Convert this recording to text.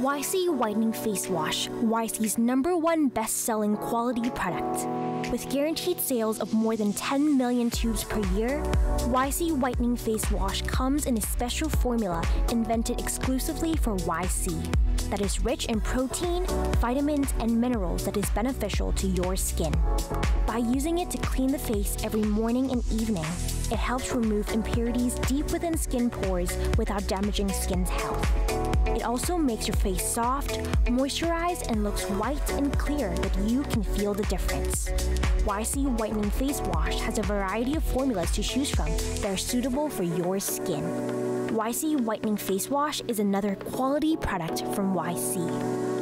YC Whitening Face Wash, YC's number one best selling quality product. With guaranteed sales of more than 10 million tubes per year, YC Whitening Face Wash comes in a special formula invented exclusively for YC that is rich in protein, vitamins, and minerals that is beneficial to your skin. By using it to clean the face every morning and evening, it helps remove impurities deep within skin pores without damaging skin's health. It also makes your face soft, moisturized, and looks white and clear that you can feel the difference. YC Whitening Face Wash has a variety of formulas to choose from that are suitable for your skin. YC Whitening Face Wash is another quality product from YC.